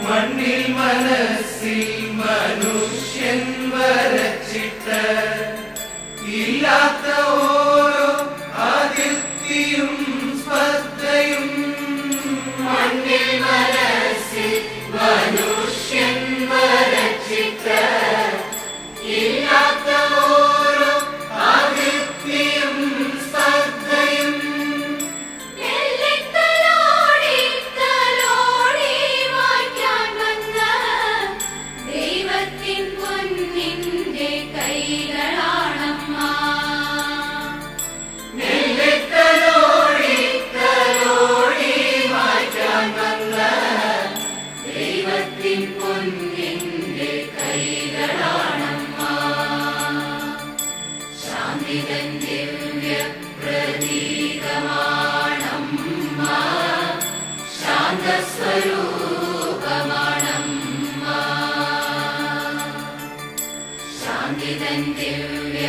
മണ്ണിൽ മനസ്സിൽ മനുഷ്യൻ വരച്ചിട്ട ഇല്ലാത്ത ഓരോ ആദിത്യയും സ്പർദ്ധയും മണ്ണിൽ മനസ്സിൽ മനുഷ്യൻ ेव्य प्रदीकमाणं श्रान्त श्रान्ति देव्य